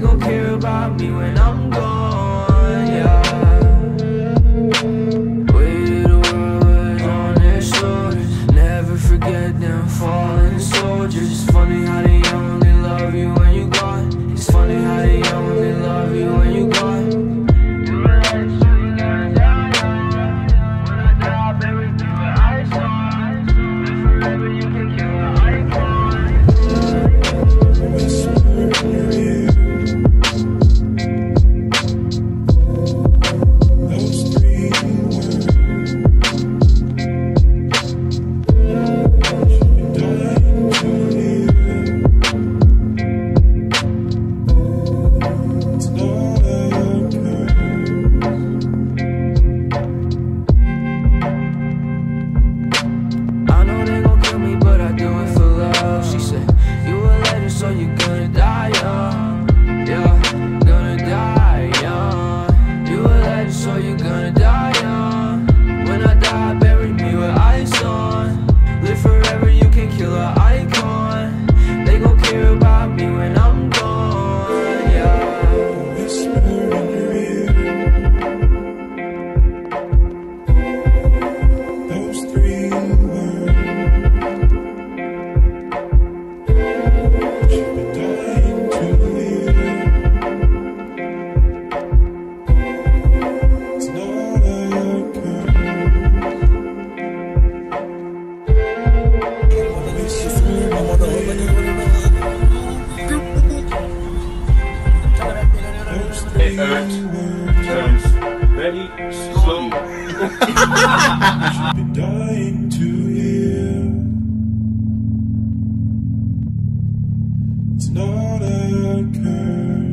they gon' care about me when I'm gone, yeah. Weight the on their shoulders. Never forget them fallen soldiers. Funny how they right turns very slow. It's not a curse.